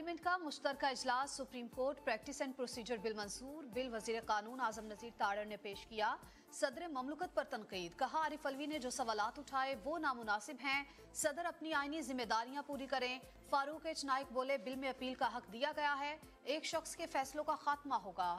Parliament का मुश्तरका अजलास supreme court practice and procedure bill मंजूर। बिल वज़ीर कानून आज़म नजीर ताड़र ने पेश किया। सदर ममलकत पर तनकीद। कहा, आरिफ अलवी ने जो सवाल उठाए, वो नामुनासिब हैं। सदर अपनी आईनी जिम्मेदारियाँ पूरी करें। फारूक एच नाइक बोले, बिल में अपील का हक दिया गया है। एक शख्स के फैसलों का खात्मा होगा।